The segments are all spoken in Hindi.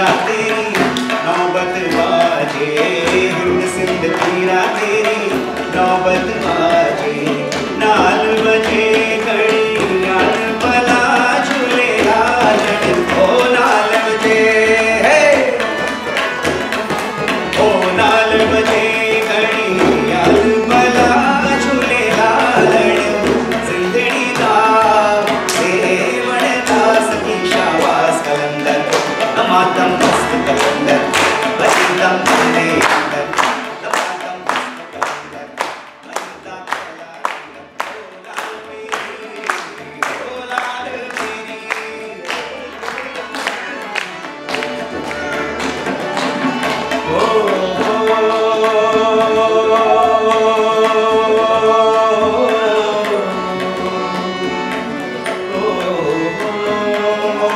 पीरा तेरी, नौबत बाजे, हिंद सिंध पीरा तेरी, नौबत बाजे। नाल बजे ओ नाल बजे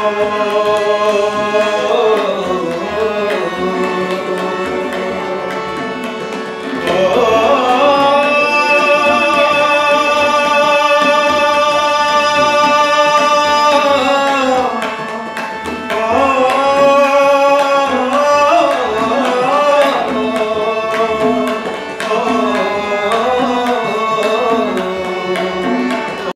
Oh.